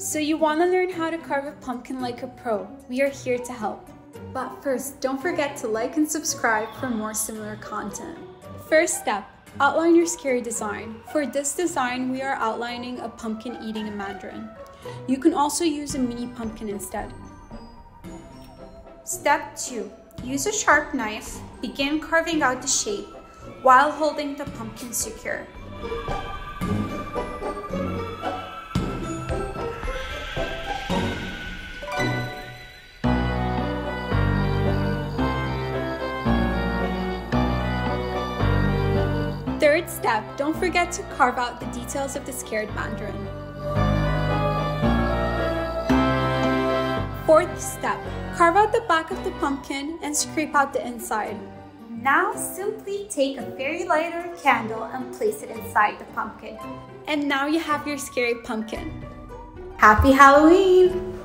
So you want to learn how to carve a pumpkin like a pro. We are here to help. But first, don't forget to like and subscribe for more similar content. First step, outline your scary design. For this design, we are outlining a pumpkin eating a mandarin. You can also use a mini pumpkin instead. Step 2. Use a sharp knife. Begin carving out the shape while holding the pumpkin secure. Third step, don't forget to carve out the details of the scared mandarin. Fourth step, carve out the back of the pumpkin and scrape out the inside. Now simply take a fairy lighter candle and place it inside the pumpkin. And now you have your scary pumpkin. Happy Halloween!